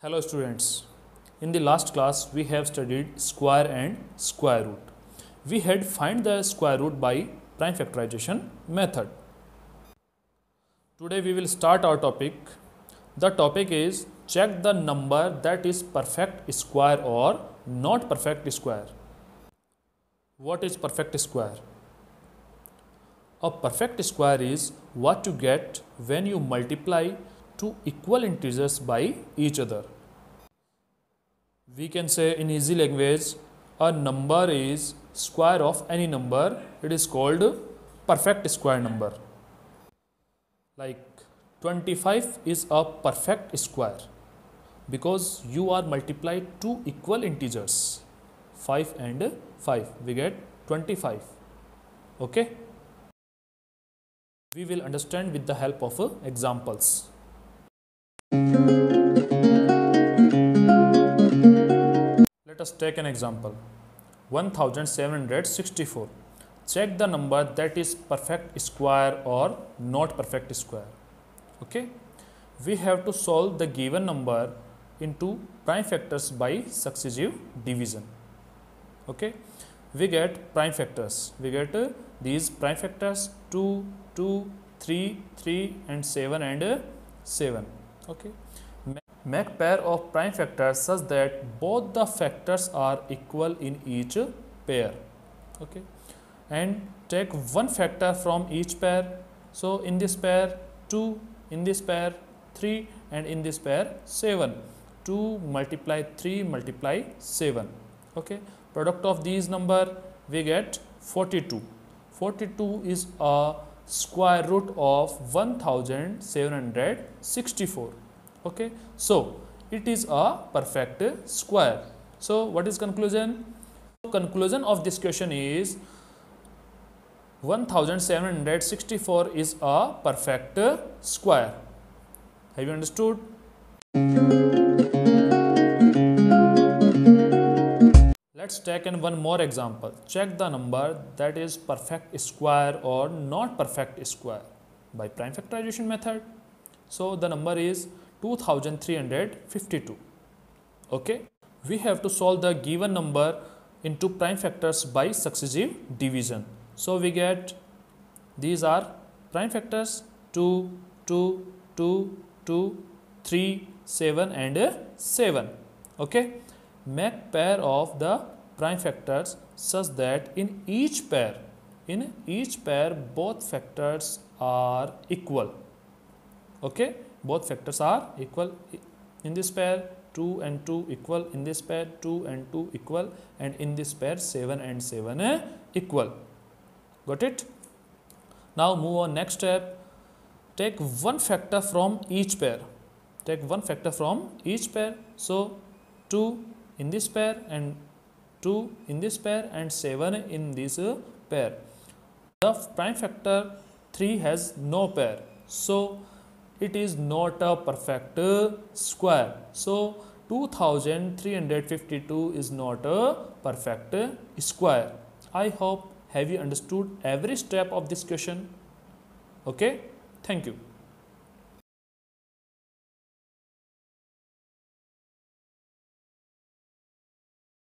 Hello students. In the last class we have studied square and square root. We had find the square root by prime factorization method. Today we will start our topic. The topic is check the number that is perfect square or not perfect square. What is perfect square? A perfect square is what you get when you multiply two equal integers by each other. We can say in easy language a number is square of any number it is called perfect square number. Like 25 is a perfect square because you are multiply two equal integers 5 and 5 we get 25 okay we will understand with the help of uh, examples. Let us take an example. 1764 check the number that is perfect square or not perfect square. Okay? We have to solve the given number into prime factors by successive division. Okay we get prime factors. We get uh, these prime factors 2 2 3 3 and 7 and uh, 7 okay. Make pair of prime factors such that both the factors are equal in each pair. Okay. And take one factor from each pair. So in this pair 2 in this pair 3 and in this pair 7 2 multiply 3 multiply 7 okay product of these number we get 42 42 is a square root of 1764 okay? So it is a perfect square. So what is conclusion? Conclusion of this question is 1764 is a perfect square. Have you understood let's take in one more example. Check the number that is perfect square or not perfect square by prime factorization method. So the number is 2352 okay? We have to solve the given number into prime factors by successive division. So we get these are prime factors 2 2 2 2 3 7 and 7 okay? Make pair of the prime factors such that in each pair in each pair both factors are equal. Okay? Both factors are equal in this pair 2 and 2 equal in this pair 2 and 2 equal and in this pair 7 and 7 uh, equal. Got it? Now move on next step. Take one factor from each pair. Take one factor from each pair. So 2 in this pair and 2 in this pair and 7 in this pair. The prime factor 3 has no pair. So, it is not a perfect square. So, 2352 is not a perfect square. I hope have you understood every step of this question. Okay. Thank you.